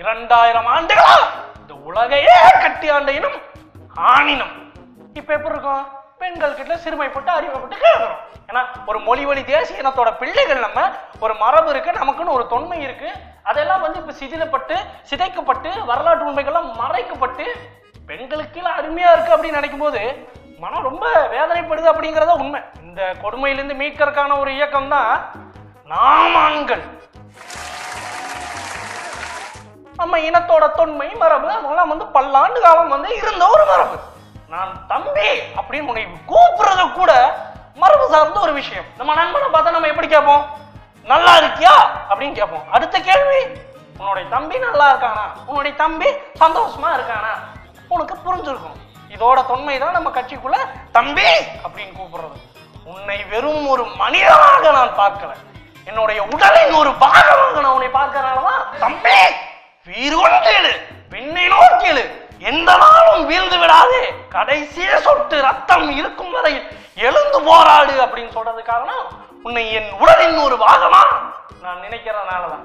இரண்டாயிரம் ஆண்டுகளா இந்த உலகையே கட்டி ஆண்ட இனம் ஆணினம். இப்ப எப்படி இருக்கும்? பெண்கள் கிட்ட சிறுமைப்பட்டு அறிவைப்பட்டு கேட்கிறோம் ஏன்னா ஒரு மொழி வழி தேசிய இனத்தோட பிள்ளைகள் நம்ம ஒரு மரபு இருக்கு நமக்குன்னு ஒரு தொன்மை இருக்கு. அதெல்லாம் வந்து இப்ப சிதிலப்பட்டு சிதைக்கப்பட்டு வரலாற்று உண்மைகள்லாம் மறைக்கப்பட்டு பெண்களுக்கு அருமையா இருக்கு அப்படின்னு நினைக்கும் போது மனம் ரொம்ப வேதனைப்படுது அப்படிங்கிறத உண்மை. இந்த கொடுமையிலிருந்து மீட்கறதுக்கான ஒரு இயக்கம் தான் நாமான்கள். நம்ம இனத்தோட தொன்மை மரபு அதெல்லாம் வந்து பல்லாண்டு காலம் வந்து இருந்த ஒரு மரபு. நான் தம்பி அப்படின்னு உன்னை கூப்பிடுறது கூட மரபு சார்ந்த ஒரு விஷயம். நம்ம நண்பனை பார்த்தா நம்ம எப்படி கேட்போம்? நல்லா இருக்கியா? அப்படின்னு கேட்போம். அடுத்த கேள்வி உன்னுடைய தம்பி நல்லா இருக்கானா? உன்னுடைய தம்பி சந்தோஷமா இருக்கானா? உனக்கு புரிஞ்சிருக்கும். இதோட தொன்மை தான் நம்ம கட்சிக்குள்ள தம்பி அப்படின்னு கூப்பிடுறது. உன்னை வெறும் ஒரு மனிதனாக நான் பார்க்கல. என்னுடைய உடலின் ஒரு பாகமாக நான் உன்னை பார்க்கறனாலதான் தம்பி வீறு கேளு பெண்ணை கேளு எந்த நாளும் வீழ்ந்து விடாதே. கடைசிய சொட்டு ரத்தம் இருக்கும் வரை எழுந்து போராடு அப்படின்னு சொல்றது காரணம் உன்னை என் உடலின் ஒரு பாகமா நான் நினைக்கிறதுனாலதான்.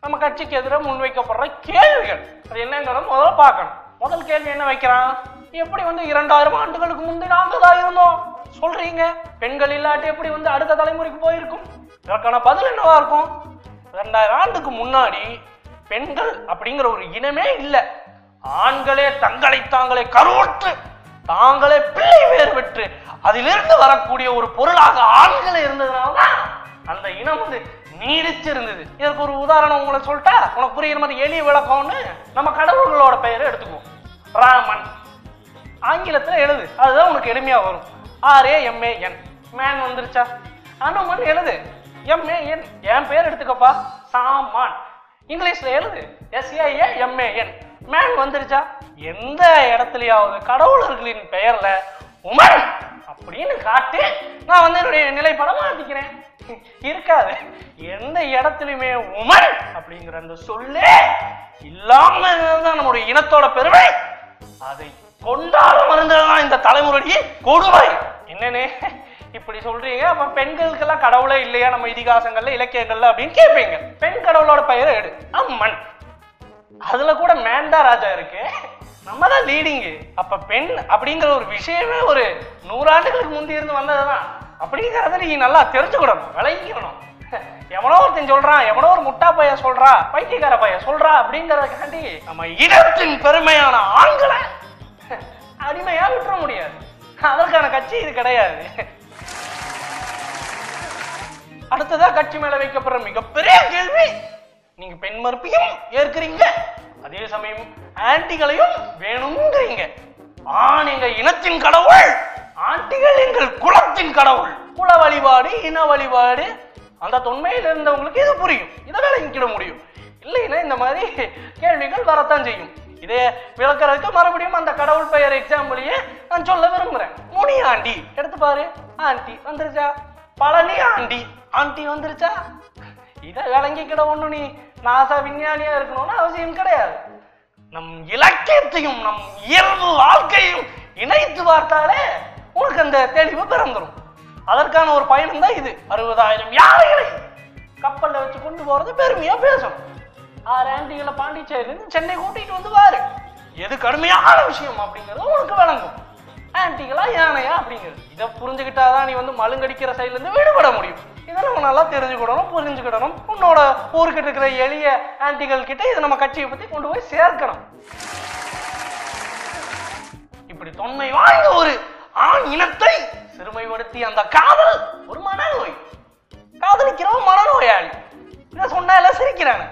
நம்ம கட்சிக்கு எதிராக முன்வைக்கப்படுற கேள்விகள் அது என்னங்கிறத முதல்ல பார்க்கணும். முதல் கேள்வி என்ன வைக்கிறான்? எப்படி வந்து இரண்டாயிரம் ஆண்டுகளுக்கு முந்தைய நாங்கதா இருந்தோம்? சொல்றீங்க பெண்கள் இல்லாட்டி எப்படி வந்து அடுத்த தலைமுறைக்கு போயிருக்கும்? இதற்கான பதில் என்னவா இருக்கும்? ரெண்டாயிரம் ஆண்டுக்கு முன்னாடி பெண்கள் அப்படிங்கிற ஒரு இனமே இல்லை. ஆண்களே தங்களை தாங்களே கருவுற்று தாங்களே பிள்ளை வேறு பெற்று அதிலிருந்து வரக்கூடிய ஒரு பொருளாக ஆண்களே இருந்ததுனால அந்த இனம் வந்து நீடிச்சு இருந்தது இதற்கு ஒரு உதாரணம் உங்களை சொல்லிட்டா? உனக்கு புரியுற மாதிரி எளிய விளக்கம்னு நம்ம கடவுள்களோட பெயரை எடுத்துக்குவோம். ராமன். ஆங்கிலத்தில் எழுது. அதுதான் உனக்கு எளிமையாக வரும். R A M A N வந்துருச்சா? அனுமன் எழுது. எம்ஏஎன் என் பேர் எடுத்துக்கப்பா. சாமான். இங்கிலீஷ்ல எழுது. எஸ்ஏஏ எம்ஏஎன் மேன் வந்துருச்சா? எந்த இடத்துலயாவது கடவுளர்களின் பெயர்ல உமன் அப்படின்னு காட்டி நான் வந்து என்னுடைய நிலைப்பட மாத்திக்கிறேன். இருக்காது. எந்த இடத்துலயுமே உமன் அப்படிங்கிற அந்த சொல்லே இல்லாம தான் நம்முடைய இனத்தோட பெருமை. அதை கொண்டாட மறந்ததுதான் இந்த தலைமுறையே கொடுமை. என்னன்னு இப்படி சொல்றீங்க அப்ப பெண்களுக்கெல்லாம் கடவுளே இல்லையா? நம்ம இதிகாசங்கள்ல இலக்கியங்கள்ல அப்படின்னு கேட்பீங்க பெண் கடவுளோட பெயரை எடு. அம்மன். அதுல கூட மேண்டா ராஜா இருக்கு. நம்ம தான் லீடிங்கு அப்ப பெண் அப்படிங்கிற ஒரு விஷயமே ஒரு நூறாண்டுகளுக்கு முந்தி இருந்து வந்ததுதான். அப்படிங்கிறத நீ நல்லா தெரிஞ்சுக்கணும் விளங்கிக்கணும். எவனோ ஒருத்தன் சொல்றான் எவனோ ஒரு முட்டா பைய சொல்றா பைத்தியக்கார பைய சொல்றா அப்படிங்கறதுக்காண்டி நம்ம இனத்தின் பெருமையான ஆண்களை அடிமையா விட்டுற முடியாது. அதற்கான கட்சி இது கிடையாது. அடுத்ததா கட்சி மேல வைக்கப்படுற மிகப்பெரிய கேள்வி. நீங்க பெண் மறுப்பையும் ஏற்கிறீங்க. அதே சமயம் ஆன்டிகளையும் வேணுங்கிறீங்க. ஆண் எங்க இனத்தின் கடவுள் ஆண்டிகள் எங்கள் குலத்தின் கடவுள். குல வழிபாடு இன வழிபாடு. அந்த தொன்மையில் இருந்தவங்களுக்கு இது புரியும். இதை விளங்கிக்கிட முடியும். இல்லைன்னா இந்த மாதிரி கேள்விகள் வரத்தான் செய்யும். இதே விளக்குறதுக்கு மறுபடியும் அந்த கடவுள் பெயர் எக்ஸாம்பிளையே நான் சொல்ல விரும்புறேன். முனி ஆண்டி எடுத்து பாரு. ஆண்டி வந்துருச்சா? பழனி ஆண்டி. ஆண்டி வந்துருச்சா? இதை விளங்கிக்கிட ஒண்ணு நீ நாசா விஞ்ஞானியா இருக்கணும்னு அவசியம் கிடையாது. நம் இலக்கியத்தையும் நம் இயல்பு வாழ்க்கையும் இணைத்து பார்த்தாலே உனக்கு அந்த தெளிவு பிறந்துடும் அதற்கான ஒரு பயணம் தான் இது. அறுபதாயிரம் யானைகளை கப்பலில் வச்சு கொண்டு போறது பெருமையா பேசும். ஆறு ஆண்டிகளை பாண்டிச்சேரியிலிருந்து சென்னை கூட்டிட்டு வந்து பாரு. எது கடுமையான விஷயம் அப்படிங்கிறது உனக்கு விளங்கும். ஆன்டிகளா யானையா அப்படிங்கிறது. இதை புரிஞ்சுக்கிட்டாதான் நீ வந்து மழுங்கடிக்கிற சைடுல இருந்து விடுபட முடியும். இதை நம்ம நல்லா தெரிஞ்சுக்கிடணும் புரிஞ்சுக்கிடணும். உன்னோட ஊருக்கிட்ட இருக்கிற எளிய ஆன்டிகள் கிட்ட இதை நம்ம கட்சியை பத்தி கொண்டு போய் சேர்க்கணும். இப்படி தொன்மை வாய்ந்த ஒரு ஆண் இனத்தை சிறுமைப்படுத்தி அந்த காதல் ஒரு மனநோய். காதலிக்கிறவன் மனநோயாளி. இதை சொன்னா எல்லாம் சிரிக்கிறாங்க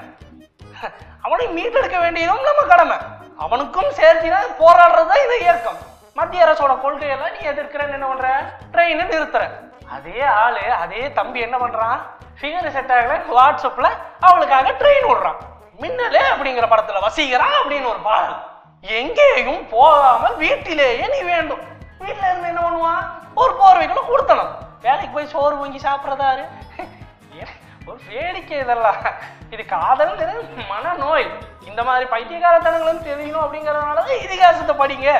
அவனை மீட்டெடுக்க வேண்டியதும் நம்ம கடமை. அவனுக்கும் சேர்த்திதான் போராடுறது தான் இந்த இயக்கம். மத்திய அரசோட கொள்கையெல்லாம் நீ எதிர்க்கிறேன்னு என்ன பண்ற? ட்ரெயினை நிறுத்துற. அதே ஆளு அதே தம்பி என்ன பண்றான்? ஃபிகர் செட் ஆகல வாட்ஸ்அப்ல அவளுக்காக ட்ரெயின் விடுறான் மின்னலே அப்படிங்கிற படத்துல வசிக்கிறான் அப்படின்னு ஒரு பாடல் எங்கேயும் போகாமல் வீட்டிலேயே நீ வேண்டும். வீட்டுல இருந்து என்ன பண்ணுவான்? ஒரு போர்வைகளை கொடுத்தணும். வேலைக்கு போய் சோறு வாங்கி சாப்பிட்றதாரு. ஒரு வேடிக்கை இதெல்லாம். இது காதல் மனநோய். இந்த மாதிரி பைத்தியகாரத்தனங்களும் தெரியணும் அப்படிங்கிறதுனால தான் இதிகாசத்தை படிங்க.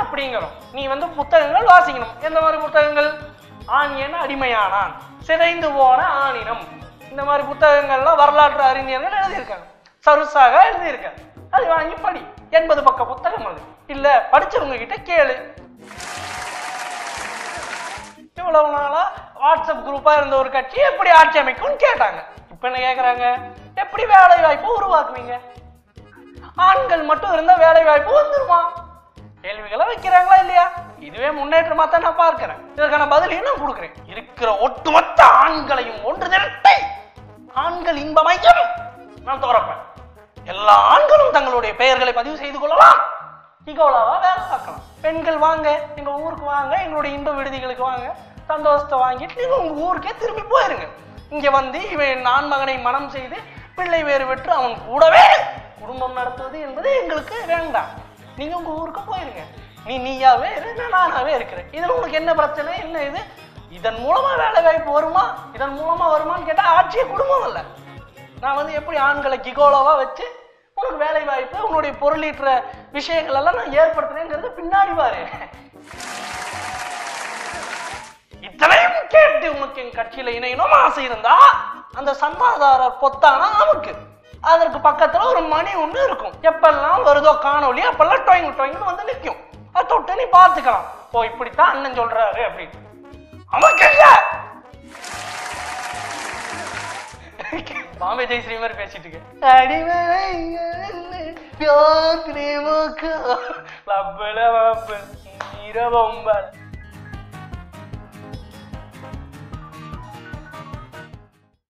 அப்படிங்கிறோம். நீ வந்து புத்தகங்கள் வாசிக்கணும். எந்த மாதிரி புத்தகங்கள்? ஆணியன் அடிமையானான். சிதைந்து போன ஆணினம். இந்த மாதிரி புத்தகங்கள்லாம் வரலாற்று அறிஞர்கள் எழுதியிருக்காங்க. சருசாக எழுதியிருக்காங்க. அது வாங்கி படி. எண்பது பக்க புத்தகம் அது. இல்ல படிச்சவங்க கிட்ட கேளு. இவ்வளவு நாளா வாட்ஸ்அப் குரூப்பா இருந்த ஒரு கட்சி எப்படி ஆட்சி அமைக்கும்னு கேட்டாங்க. இப்ப என்ன கேக்குறாங்க? எப்படி வேலை வாய்ப்பு உருவாக்குவீங்க? ஆண்கள் மட்டும் இருந்தா வேலை வாய்ப்பு வந்துருமா? கேள்விகளை வைக்கிறாங்களா இல்லையா? இதுவே முன்னேற்றமா தான் நான் பார்க்கிறேன். இதற்கான பதிலையும் நான் கொடுக்குறேன்? இருக்கிற ஒட்டுமொத்த ஆண்களையும் ஒன்று திரட்டி ஆண்கள் இன்ப மையம் நான் திறப்பேன். எல்லா ஆண்களும் தங்களுடைய பெயர்களை பதிவு செய்து கொள்ளலாம். இகோலாவா வேலை பார்க்கலாம். பெண்கள் வாங்க எங்க ஊருக்கு வாங்க எங்களுடைய இன்ப விடுதிகளுக்கு வாங்க சந்தோஷத்தை வாங்கிட்டு நீங்க உங்க ஊருக்கே திரும்பி போயிருங்க. இங்க வந்து இவன் நான் மகனை மனம் செய்து பிள்ளை வேறு பெற்று அவன் கூடவே குடும்பம் நடத்துவது என்பது எங்களுக்கு வேண்டாம். நீங்கள் உங்க ஊருக்கு போயிருங்க. நீ நீயாவே இரு நானாவே இருக்கிறேன். இதில் உனக்கு என்ன பிரச்சனை? என்ன இது? இதன் மூலமா வேலை வாய்ப்பு வருமா? இதன் மூலமா வருமான்னு கேட்டால் ஆட்சியை குடும்பம் இல்லை. நான் வந்து எப்படி ஆண்களை கிகோலவா வச்சு உனக்கு வேலை வாய்ப்பு உன்னுடைய பொருளீட்டுற விஷயங்கள் எல்லாம் நான் ஏற்படுத்துறேங்கிறது பின்னாடி பாரு. இத்தனையும் கேட்டு உனக்கு என் கட்சியில இணையணும் ஆசை இருந்தா அந்த சந்தாதாரர் பொத்தானா நமக்கு அதற்கு பக்கத்துல ஒரு மணி ஒன்று இருக்கும். எப்பெல்லாம் வருதோ காணொலி அப்பெல்லாம் டொயங்கு டொயங்கு வந்து நிற்கும் அது தொட்டு நீ பார்த்துக்கலாம். ஓ இப்படித்தான் அண்ணன் சொல்றாரு அப்படின்னு. அவன் இல்ல! பாம்பே ஜெய் ஸ்ரீ மாதிரி பேசிட்டு இருக்கேன் அடிமை இரவம்பல்